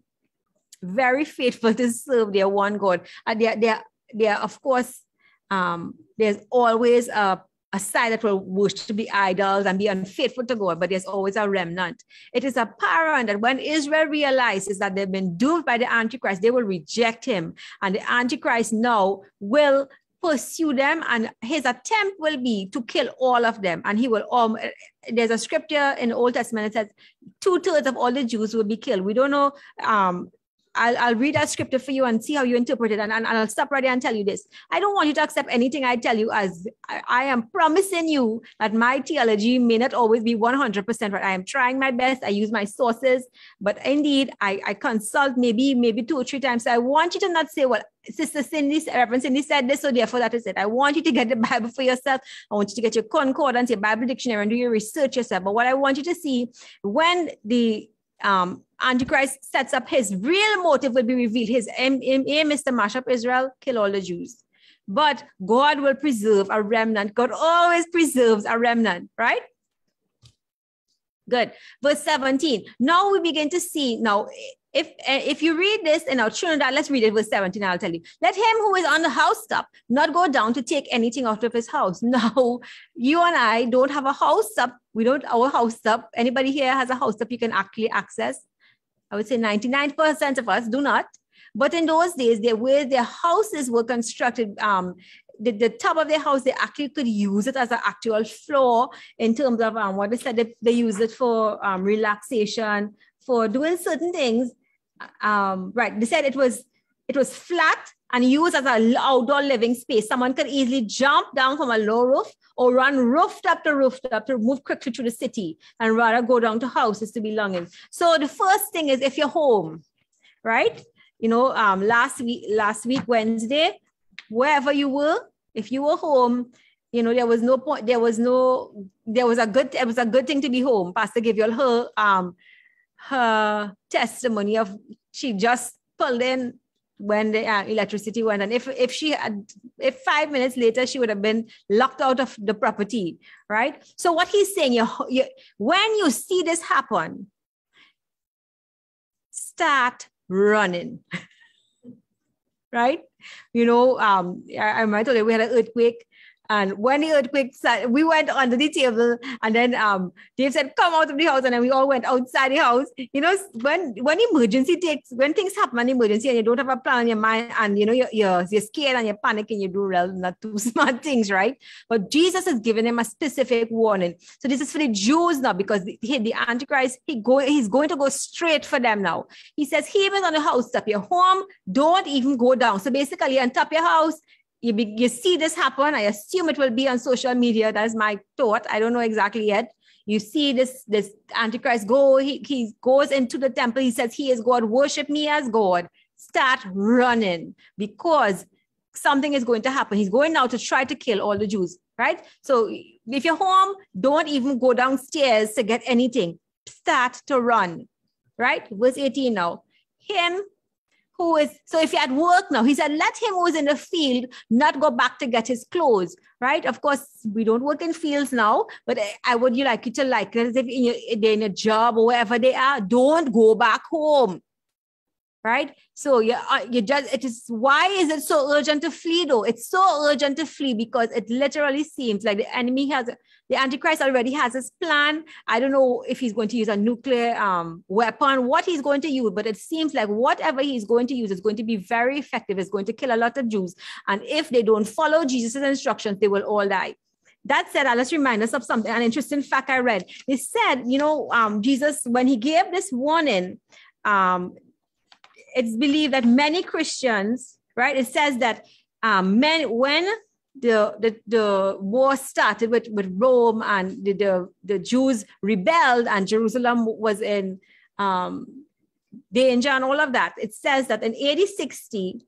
very faithful to serve their one God. And they they they are, of course, um, there's always a a side that will worship the idols and be unfaithful to God, but there's always a remnant. It is apparent that when Israel realizes that they've been doomed by the Antichrist, they will reject him. And the Antichrist now will pursue them, and his attempt will be to kill all of them. And he will, um, there's a scripture in the Old Testament that says two thirds of all the Jews will be killed. We don't know um, I'll, I'll read that scripture for you and see how you interpret it. And, and, I'll stop right there and tell you this. I don't want you to accept anything I tell you as I, I, am promising you that my theology may not always be 100% right. I am trying my best. I use my sources, but indeed, I, I consult maybe, maybe two or three times. So I want you to not say, well, Sister Cindy, Reverend Cindy said this, so therefore that is it. I want you to get the Bible for yourself. I want you to get your concordance, your Bible dictionary, and do your research yourself. But what I want you to see when the um, Antichrist sets up his real motive will be revealed. His aim, aim, is to mash up Israel, kill all the Jews. But God will preserve a remnant. God always preserves a remnant, right? Good. Verse 17. Now we begin to see. Now, if if you read this in our Trinidad, let's read it, verse 17. I'll tell you. Let him who is on the housetop not go down to take anything out of his house. Now, you and I don't have a house housetop. We don't, our house housetop. Anybody here has a house housetop you can actually access? I would say 99% of us do not. But in those days, the way their houses were constructed, um, the, the top of their house, they actually could use it as an actual floor in terms of um, what they said they, they use it for um, relaxation, for doing certain things. Um, right. They said it was it was flat and used as an outdoor living space. Someone could easily jump down from a low roof or run rooftop to rooftop to move quickly through the city and rather go down to houses to belong in. So the first thing is if you're home, right? You know, um, last week, last week, Wednesday, wherever you were, if you were home, you know, there was no point, there was no, there was a good, it was a good thing to be home. Pastor gave you her um her testimony of she just pulled in when the uh, electricity went and if if she had if five minutes later she would have been locked out of the property right? So what he's saying you, you when you see this happen start running right? You know um i, might tell you we had an earthquake and when the earthquake started, we went under the table, and then um, Dave said, "Come out of the house," and then we all went outside the house. You know, when when emergency takes, when things happen an emergency, and you don't have a plan in your mind, and you know you're you're, you're scared and you're panicking, you do real not too smart things, right? But Jesus has given him a specific warning. So this is for the Jews now, because the, the Antichrist he go he's going to go straight for them now. He says, "He is on the house top your home. Don't even go down." So basically, on top your house, you, be, you see this happen. I assume it will be on social media. That is my thought. I don't know exactly yet. You see this this Antichrist go. He, he goes into the temple. He says, "He is God. Worship me as God." Start running because something is going to happen. He's going now to try to kill all the Jews. Right. So if you're home, don't even go downstairs to get anything. Start to run. Right. Verse 18 now. Him who is so if you're at work now he said let him who is in the field not go back to get his clothes right? Of course we don't work in fields now but i would you like you to like as if in your, they're in a job or wherever they are don't go back home right? So you, uh, you just it is why is it so urgent to flee though? It's so urgent to flee because it literally seems like the enemy has the antichrist already has his plan i don't know if he's going to use a nuclear um, weapon what he's going to use but it seems like whatever he's going to use is going to be very effective it's going to kill a lot of jews and if they don't follow jesus' instructions they will all die that said, uh, let's remind us of something, an interesting fact I read. It said, you know, um, Jesus, when he gave this warning, um, it's believed that many Christians, right? It says that um, men, when the, the, the war started with, with Rome and the, the, the Jews rebelled and Jerusalem was in um, danger and all of that, it says that in AD 60,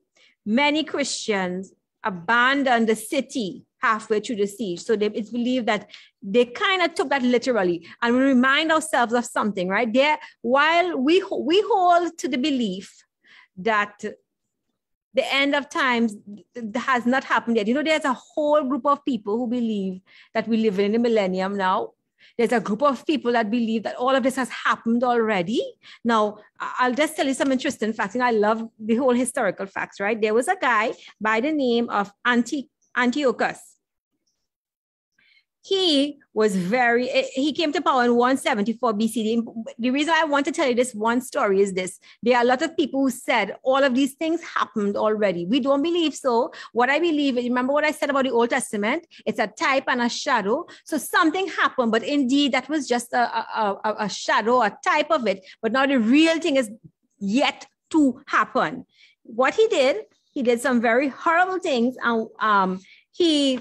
many Christians abandoned the city halfway through the siege. So they, it's believed that they kind of took that literally. And we remind ourselves of something, right? There, while we, we hold to the belief that the end of times has not happened yet. You know, there's a whole group of people who believe that we live in the millennium now. There's a group of people that believe that all of this has happened already. Now, I'll just tell you some interesting facts. And I love the whole historical facts, right? There was a guy by the name of Antiochus he was very eh, he came to power in 174 BC. The reason I want to tell you this one story is this. There are a lot of people who said all of these things happened already. We don't believe so. What I believe, remember what I said about the Old Testament? It's a type and a shadow. So something happened, but indeed that was just a, a, a, a shadow, a type of it. But now the real thing is yet to happen. What he did, he did some very horrible things. And um, he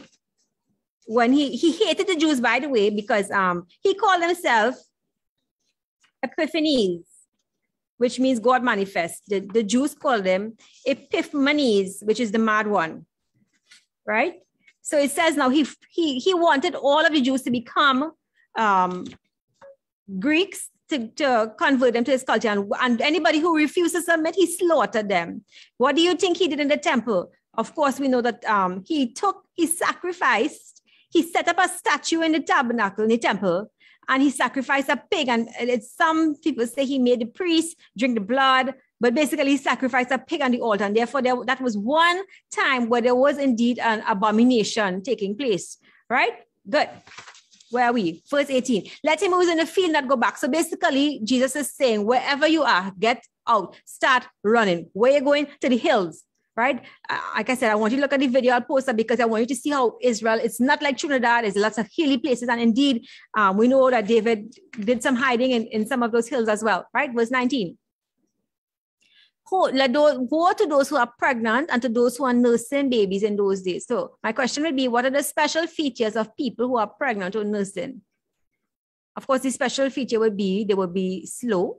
when he he hated the Jews, by the way, because um he called himself Epiphanes, which means God manifest. The, the Jews called him Epimanes, which is the mad one. Right? So it says now he he he wanted all of the Jews to become um Greeks to, to convert them to his culture. And, and anybody who refused to submit, he slaughtered them. What do you think he did in the temple? Of course, we know that um, he took, he sacrificed he set up a statue in the tabernacle, in the temple, and he sacrificed a pig. And uh, it's, some people say he made the priest drink the blood, but basically he sacrificed a pig on the altar. And therefore, there, that was one time where there was indeed an abomination taking place, right? Good. Where are we? Verse 18. Let him who is in the field not go back. So basically, Jesus is saying, wherever you are, get out, start running. Where are you going? To the hills right? Like I said, I want you to look at the video I'll post it because I want you to see how Israel, it's not like Trinidad, there's lots of hilly places. And indeed, um, we know that David did some hiding in, in some of those hills as well, right? Verse 19. Let those, go to those who are pregnant and to those who are nursing babies in those days. So my question would be, what are the special features of people who are pregnant or nursing? Of course, the special feature would be they would be slow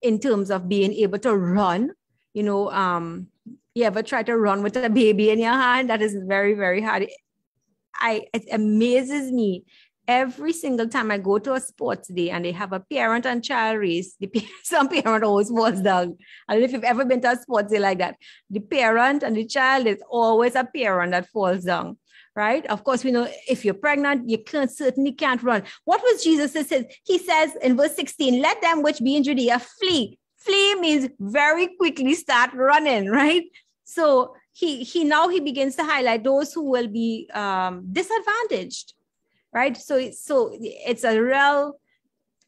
in terms of being able to run you know, um, you ever try to run with a baby in your hand? That is very, very hard. I it amazes me every single time I go to a sports day and they have a parent and child race, the some parent always falls down. I don't know if you've ever been to a sports day like that. The parent and the child is always a parent that falls down. Right. Of course, we know if you're pregnant, you can't certainly can't run. What was Jesus says? He says in verse 16, let them which be in Judea flee flee means very quickly start running, right? So he he now he begins to highlight those who will be um, disadvantaged, right? So so it's a real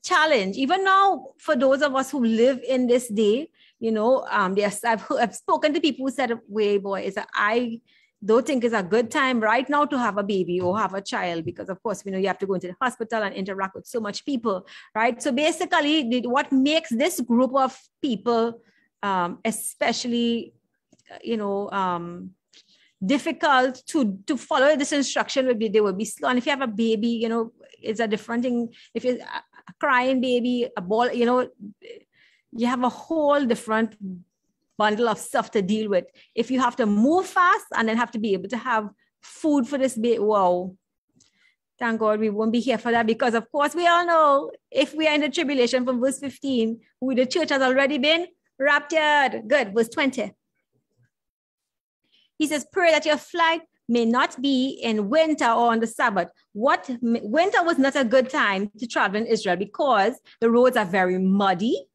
challenge even now for those of us who live in this day. You know, um, yes, I've I've spoken to people who said, "Way boy, is I don't think it's a good time right now to have a baby or have a child because of course we know you have to go into the hospital and interact with so much people right so basically what makes this group of people um, especially you know um, difficult to to follow this instruction would be they will be slow and if you have a baby you know it's a different thing if it's a crying baby a ball you know you have a whole different bundle of stuff to deal with. If you have to move fast and then have to be able to have food for this baby, wow. Thank God we won't be here for that because, of course, we all know if we are in the tribulation from verse 15, who the church has already been raptured. Good. Verse 20. He says, Pray that your flight may not be in winter or on the Sabbath. What winter was not a good time to travel in Israel because the roads are very muddy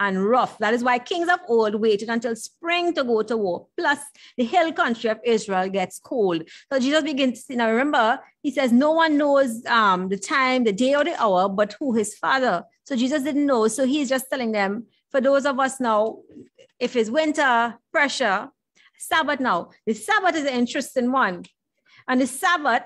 and rough. That is why kings of old waited until spring to go to war. Plus, the hill country of Israel gets cold. So Jesus begins, you know, remember, he says, No one knows um, the time, the day, or the hour, but who his father. So Jesus didn't know. So he's just telling them, for those of us now, if it's winter, pressure, Sabbath now. The Sabbath is an interesting one. And the Sabbath,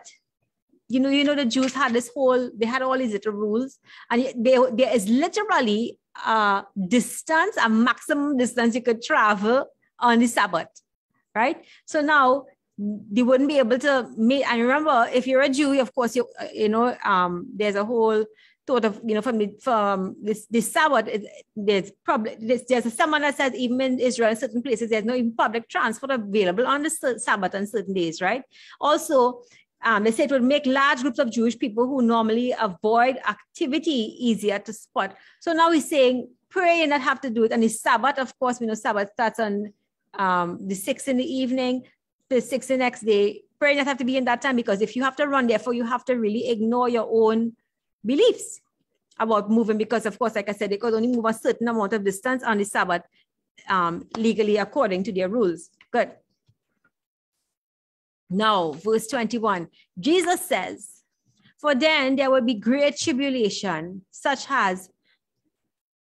you know, you know, the Jews had this whole, they had all these little rules, and they, there is literally a distance, a maximum distance you could travel on the Sabbath, right? So now they wouldn't be able to meet. And remember, if you're a Jew, of course, you you know, um, there's a whole thought of you know from the from this this Sabbath. There's probably there's, there's someone that says even in Israel, in certain places, there's no even public transport available on the Sabbath on certain days, right? Also, um, they say it would make large groups of Jewish people who normally avoid activity easier to spot. So now he's saying pray and not have to do it. And the Sabbath, of course, we know Sabbath starts on um, the six in the evening, the six the next day. Pray doesn't have to be in that time because if you have to run, therefore you have to really ignore your own beliefs about moving because of course, like I said, they could only move a certain amount of distance on the Sabbath um, legally according to their rules. Good. Now, verse 21, Jesus says, For then there will be great tribulation, such as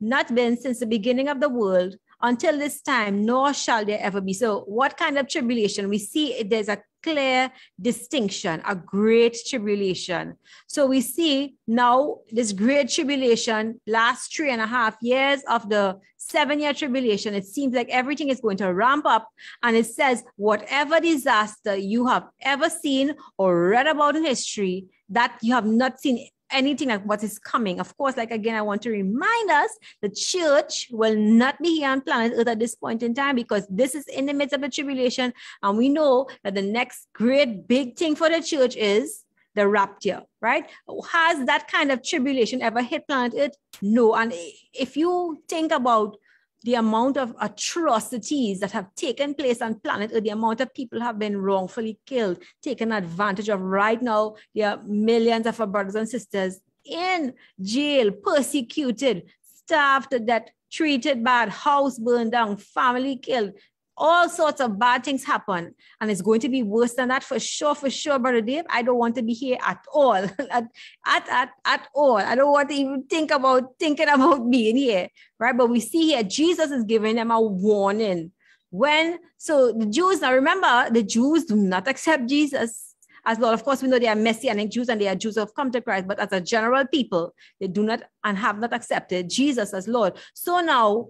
not been since the beginning of the world until this time, nor shall there ever be. So, what kind of tribulation? We see there's a clear distinction, a great tribulation. So, we see now this great tribulation, last three and a half years of the seven year tribulation, it seems like everything is going to ramp up. And it says, whatever disaster you have ever seen or read about in history that you have not seen anything like what is coming. Of course, like again, I want to remind us the church will not be here on planet Earth at this point in time because this is in the midst of the tribulation. And we know that the next great big thing for the church is the rapture, right? Has that kind of tribulation ever hit planet Earth? No. And if you think about the amount of atrocities that have taken place on planet Earth, the amount of people have been wrongfully killed, taken advantage of. Right now, there are millions of our brothers and sisters in jail, persecuted, starved to death, treated bad, house burned down, family killed, all sorts of bad things happen. And it's going to be worse than that for sure, for sure, Brother Dave. I don't want to be here at all. at, at, at, at all. I don't want to even think about thinking about being here. Right. But we see here Jesus is giving them a warning. When so the Jews, now remember, the Jews do not accept Jesus as Lord. Of course, we know they are Messianic Jews and they are Jews who have come to Christ, but as a general people, they do not and have not accepted Jesus as Lord. So now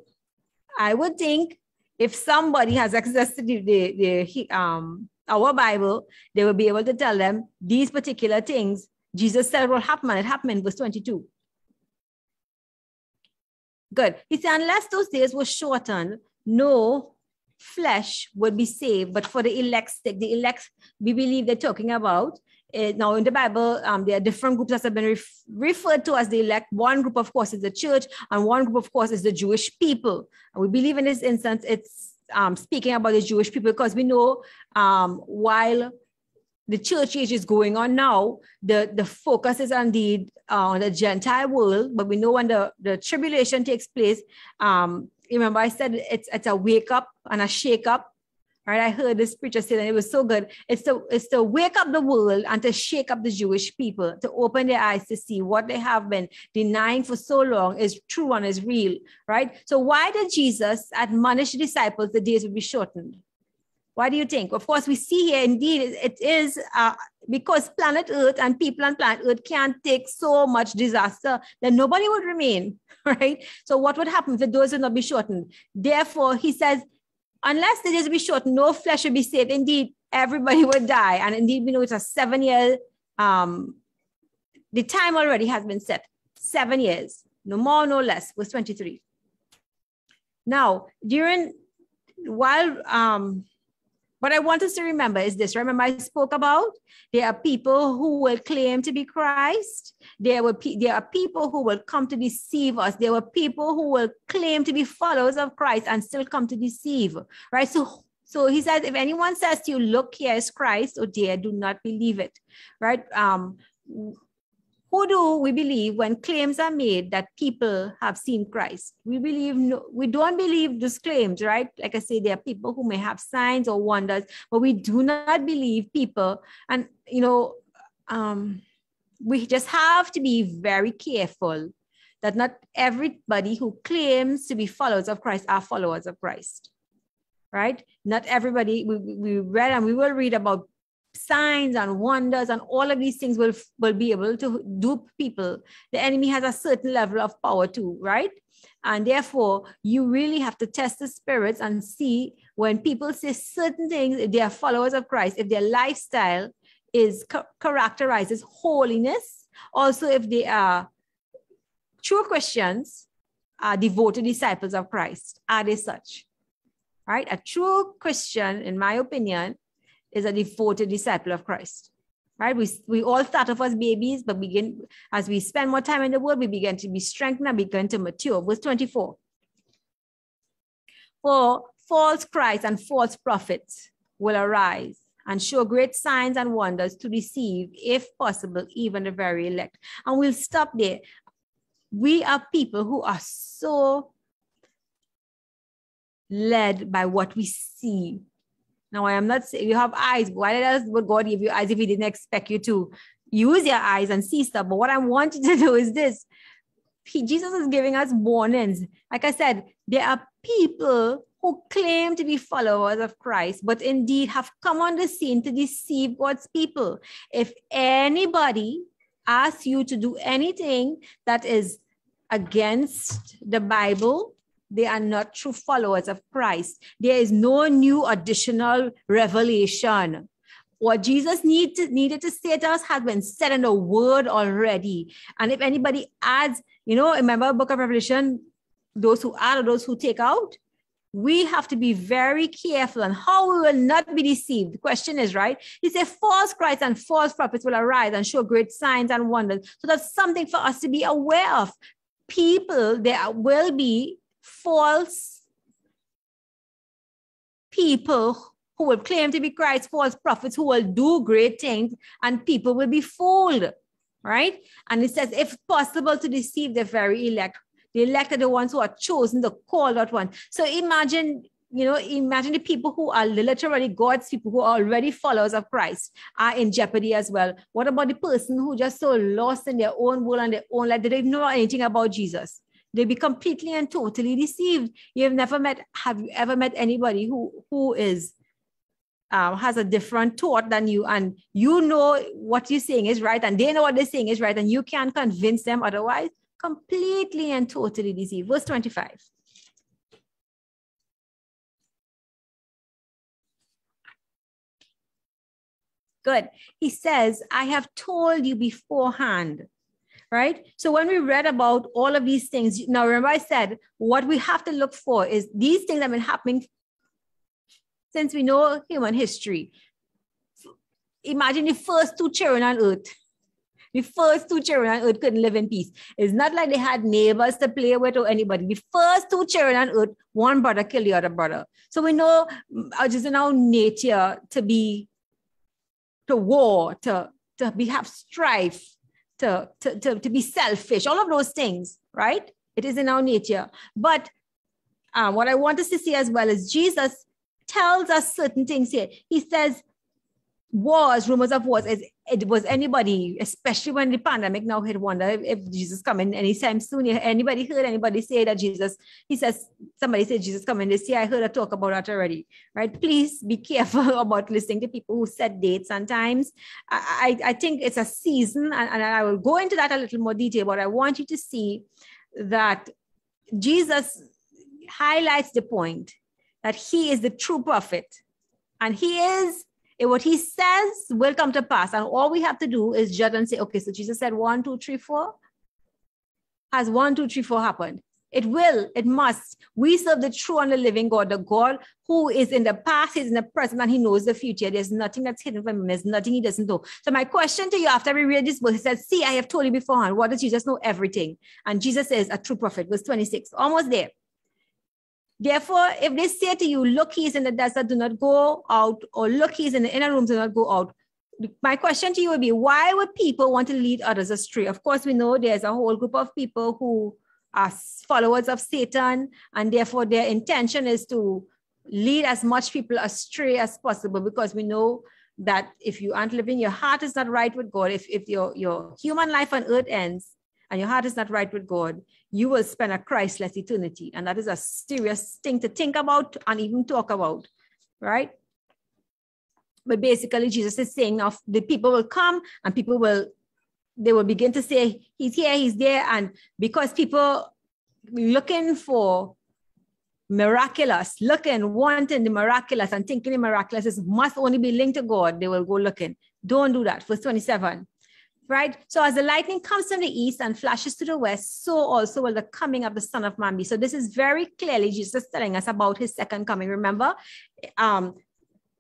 I would think if somebody has access to the, the, the um, our Bible, they will be able to tell them these particular things. Jesus said will happen, it happened in verse 22. Good. He said, unless those days were shortened, no flesh would be saved, but for the elect the elect, we believe they're talking about uh, now in the Bible, um, there are different groups that have been ref- referred to as the elect. One group, of course, is the church, and one group, of course, is the Jewish people. And we believe in this instance, it's um, speaking about the Jewish people because we know um, while the church age is going on now, the, the focus is on the, uh, on the Gentile world, but we know when the, the tribulation takes place, um, remember I said it's, it's a wake up and a shake up Right? I heard this preacher say that it was so good. It's to, it's to wake up the world and to shake up the Jewish people, to open their eyes to see what they have been denying for so long is true and is real. Right? So why did Jesus admonish the disciples the days would be shortened? Why do you think? Of course, we see here indeed it is uh, because planet Earth and people on planet Earth can't take so much disaster that nobody would remain, right? So what would happen if the doors would not be shortened? Therefore, he says unless the days be short, no flesh will be saved. Indeed, everybody will die. And indeed, we know it's a seven year, um, the time already has been set. Seven years, no more, no less, was 23. Now, during, while um, what I want us to remember is this. Remember, I spoke about there are people who will claim to be Christ. There will pe- there are people who will come to deceive us. There were people who will claim to be followers of Christ and still come to deceive. Right. So so he says, if anyone says to you, look, here is Christ, or dear, do not believe it. Right. Um, who do we believe when claims are made that people have seen Christ? We believe no, we don't believe those claims, right? Like I say, there are people who may have signs or wonders, but we do not believe people. And you know, um, we just have to be very careful that not everybody who claims to be followers of Christ are followers of Christ. Right? Not everybody, we, we read and we will read about signs and wonders and all of these things will, will be able to dupe people. The enemy has a certain level of power too, right? And therefore, you really have to test the spirits and see when people say certain things, if they are followers of Christ, if their lifestyle is characterizes holiness, also if they are true Christians, are devoted disciples of Christ. Are they such? Right? A true Christian, in my opinion, is a devoted disciple of Christ. Right? We, we all start off as babies, but begin as we spend more time in the world, we begin to be strengthened and begin to mature. Verse 24. For false Christ and false prophets will arise and show great signs and wonders to deceive, if possible, even the very elect. And we'll stop there. We are people who are so led by what we see. Now, I am not saying you have eyes. Why would God give you eyes if He didn't expect you to use your eyes and see stuff? But what I want you to do is this he, Jesus is giving us warnings. Like I said, there are people who claim to be followers of Christ, but indeed have come on the scene to deceive God's people. If anybody asks you to do anything that is against the Bible, they are not true followers of Christ. There is no new additional revelation. What Jesus need to, needed to say to us has been said in the word already. And if anybody adds, you know, remember book of Revelation, those who add or those who take out, we have to be very careful on how we will not be deceived. The question is, right? He said, false Christ and false prophets will arise and show great signs and wonders. So that's something for us to be aware of. People, there will be false people who will claim to be Christ, false prophets who will do great things, and people will be fooled, right? And it says, if possible, to deceive the very elect. The elect are the ones who are chosen, the called out ones. So imagine, you know, imagine the people who are literally God's people who are already followers of Christ are in jeopardy as well. What about the person who just so lost in their own world and their own life, they don't know anything about Jesus? They be completely and totally deceived. You have never met, have you ever met anybody who who is um, has a different thought than you, and you know what you're saying is right, and they know what they're saying is right, and you can't convince them otherwise, completely and totally deceived. Verse 25. Good. He says, I have told you beforehand. Right? So when we read about all of these things, now remember I said what we have to look for is these things have been happening since we know human history. Imagine the first two children on earth. The first two children on earth couldn't live in peace. It's not like they had neighbors to play with or anybody. The first two children on earth, one brother killed the other brother. So we know uh, just in our nature to be to war, to, to be have strife, to, to, to, to be selfish, all of those things, right? It is in our nature. But um, what I want us to see as well is Jesus tells us certain things here. He says, wars, rumors of wars, is it was anybody, especially when the pandemic now hit, wonder if, if Jesus coming anytime soon. Anybody heard anybody say that Jesus, he says, somebody said Jesus coming this year. I heard a talk about that already, right? Please be careful about listening to people who set dates and times. I, I, I think it's a season, and, and I will go into that a little more detail, but I want you to see that Jesus highlights the point that he is the true prophet. And he is, what he says will come to pass. And all we have to do is judge and say, okay, so Jesus said one, two, three, four. Has one, two, three, four happened? It will, it must. We serve the true and the living God, the God who is in the past, is in the present, and he knows the future. There's nothing that's hidden from him. There's nothing he doesn't know. So my question to you after we read this book, he says, see, I have told you beforehand. What does Jesus know? Everything. And Jesus is a true prophet. Verse 26, almost there. Therefore, if they say to you, look, he's in the desert, do not go out, or look, he's in the inner room, do not go out. My question to you would be, why would people want to lead others astray? Of course, we know there's a whole group of people who are followers of Satan, and therefore their intention is to lead as much people astray as possible because we know that if you aren't living, your heart is not right with God. If, if your, your human life on earth ends and your heart is not right with God, you will spend a Christless eternity. And that is a serious thing to think about and even talk about, right? But basically, Jesus is saying of the people will come and people will, they will begin to say, he's here, he's there. And because people looking for miraculous, looking, wanting the miraculous and thinking the miraculous is must only be linked to God, they will go looking. Don't do that. Verse 27 right? So as the lightning comes from the east and flashes to the west, so also will the coming of the Son of Man be. So this is very clearly Jesus telling us about his second coming. Remember, um,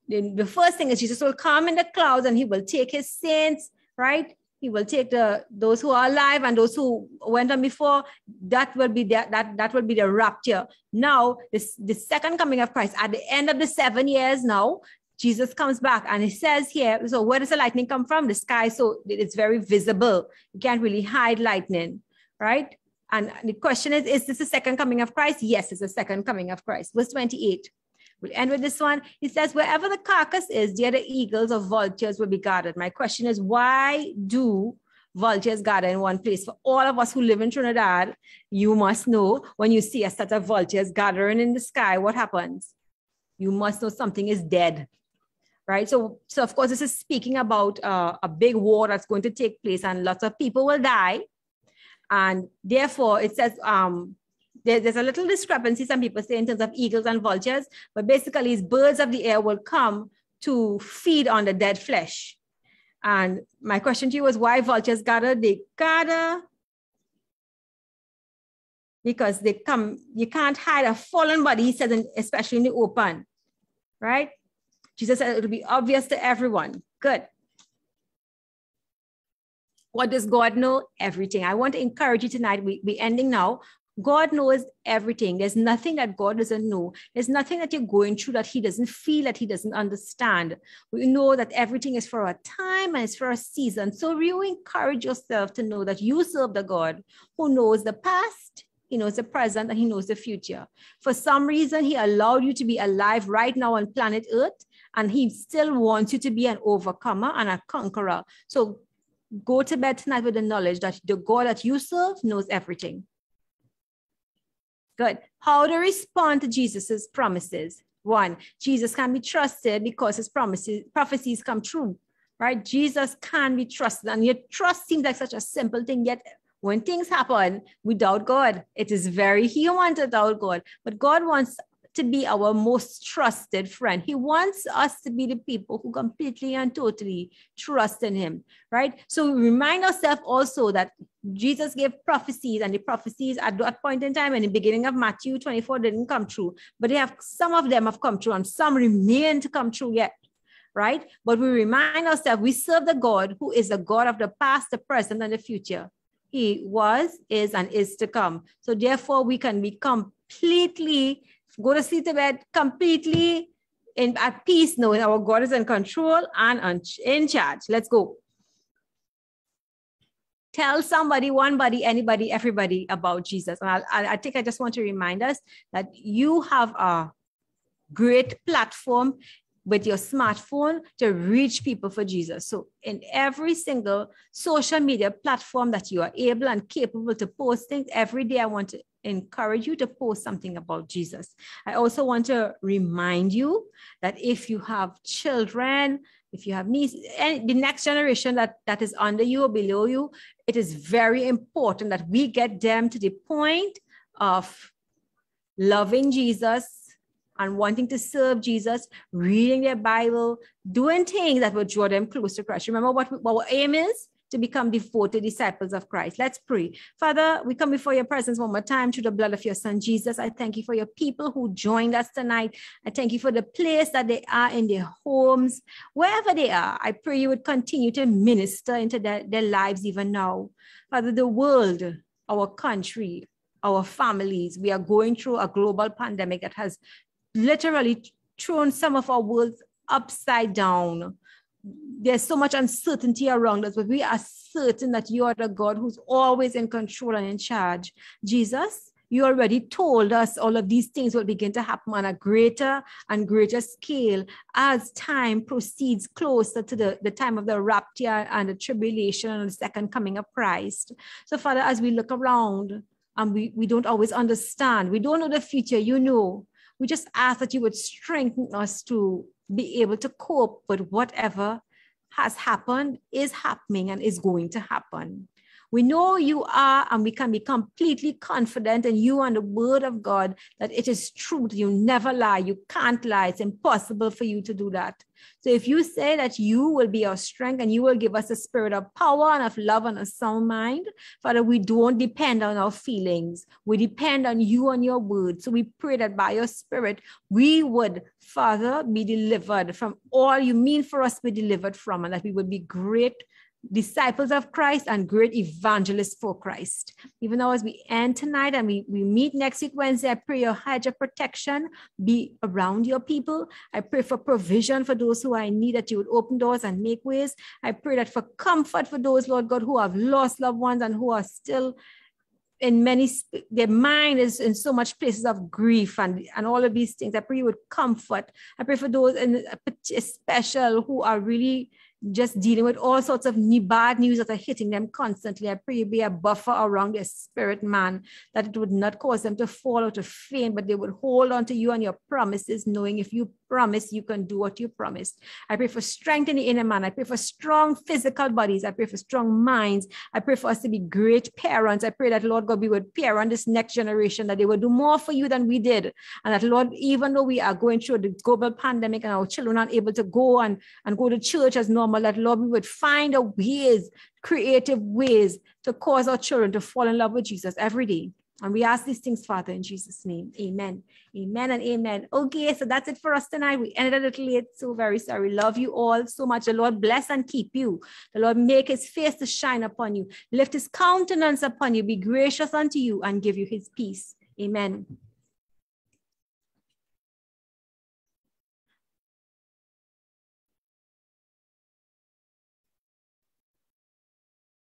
the first thing is Jesus will come in the clouds and he will take his saints, right? he will take the those who are alive and those who went on before. That will be that that that will be the rapture. Now, this the second coming of Christ at the end of the seven years. Now, Jesus comes back and he says here. So, where does the lightning come from? The sky. So it's very visible. You can't really hide lightning, right? And the question is: Is this the second coming of Christ? Yes, it's the second coming of Christ. Verse twenty-eight. We'll end with this one. He says, wherever the carcass is, there the eagles or vultures will be guarded. My question is, why do vultures gather in one place? For all of us who live in Trinidad, you must know when you see a set of vultures gathering in the sky, what happens? You must know something is dead. Right. So, so of course, this is speaking about uh, a big war that's going to take place, and lots of people will die. And therefore, it says, um, there, there's a little discrepancy, some people say, in terms of eagles and vultures, but basically, it's birds of the air will come to feed on the dead flesh. And my question to you was why vultures gather? They gather because they come, you can't hide a fallen body, he says, especially in the open, right? Jesus said it'll be obvious to everyone. Good. What does God know? Everything. I want to encourage you tonight. We, we're ending now. God knows everything. There's nothing that God doesn't know. There's nothing that you're going through that He doesn't feel, that He doesn't understand. We know that everything is for a time and it's for a season. So you encourage yourself to know that you serve the God who knows the past, He knows the present, and He knows the future. For some reason, He allowed you to be alive right now on planet Earth, and He still wants you to be an overcomer and a conqueror. So go to bed tonight with the knowledge that the God that you serve knows everything. Good. How to respond to Jesus's promises. One, Jesus can be trusted because his promises, prophecies come true, right? Jesus can be trusted. And your trust seems like such a simple thing, yet when things happen without God, it is very human to doubt God. But God wants to be our most trusted friend. He wants us to be the people who completely and totally trust in Him, right? So we remind ourselves also that Jesus gave prophecies, and the prophecies at that point in time, in the beginning of Matthew 24, didn't come true, but they have some of them have come true, and some remain to come true yet. Right? But we remind ourselves we serve the God who is the God of the past, the present, and the future. He was, is, and is to come. So therefore, we can be completely go to sleep to bed completely in at peace, knowing our God is in control and in charge. Let's go. Tell somebody, one body, anybody, everybody about Jesus. And I, I think I just want to remind us that you have a great platform with your smartphone to reach people for Jesus. So, in every single social media platform that you are able and capable to post things every day, I want to encourage you to post something about Jesus. I also want to remind you that if you have children, if you have nieces, and the next generation that, that is under you or below you, it is very important that we get them to the point of loving Jesus and wanting to serve Jesus, reading their Bible, doing things that will draw them close to Christ. Remember what, what our aim is? to become devoted disciples of Christ. Let's pray. Father, we come before your presence one more time through the blood of your son, Jesus. I thank you for your people who joined us tonight. I thank you for the place that they are in their homes, wherever they are. I pray you would continue to minister into their, their lives even now. Father, the world, our country, our families, we are going through a global pandemic that has literally thrown some of our worlds upside down there's so much uncertainty around us, but we are certain that you are the God who's always in control and in charge. Jesus, you already told us all of these things will begin to happen on a greater and greater scale as time proceeds closer to the, the time of the rapture and the tribulation and the second coming of Christ. So, Father, as we look around and we, we don't always understand, we don't know the future, you know, we just ask that you would strengthen us to be able to cope with whatever has happened, is happening, and is going to happen. We know you are, and we can be completely confident in you and the word of God that it is truth. You never lie. You can't lie. It's impossible for you to do that. So if you say that you will be our strength and you will give us a spirit of power and of love and a sound mind, Father, we don't depend on our feelings. We depend on you and your word. So we pray that by your spirit, we would, Father, be delivered from all you mean for us to be delivered from, and that we would be great disciples of Christ and great evangelists for Christ. Even though as we end tonight and we, we meet next week Wednesday, I pray your hedge of protection be around your people. I pray for provision for those who are in need, that you would open doors and make ways. I pray that for comfort for those, Lord God, who have lost loved ones and who are still in many their mind is in so much places of grief and and all of these things i pray you would comfort i pray for those in special who are really just dealing with all sorts of new, bad news that are hitting them constantly. I pray you be a buffer around their spirit, man, that it would not cause them to fall or to faint, but they would hold on to you and your promises, knowing if you promise you can do what you promised. I pray for strength in the inner man. I pray for strong physical bodies. I pray for strong minds. I pray for us to be great parents. I pray that, Lord God, we would parent this next generation, that they would do more for you than we did. And that, Lord, even though we are going through the global pandemic and our children aren't able to go and, and go to church as normal, that, Lord, we would find a ways, creative ways to cause our children to fall in love with Jesus every day. And we ask these things, Father, in Jesus' name. Amen. Amen and amen. Okay, so that's it for us tonight. We ended a little late, so very sorry. Love you all so much. The Lord bless and keep you. The Lord make his face to shine upon you, lift his countenance upon you, be gracious unto you, and give you his peace. Amen.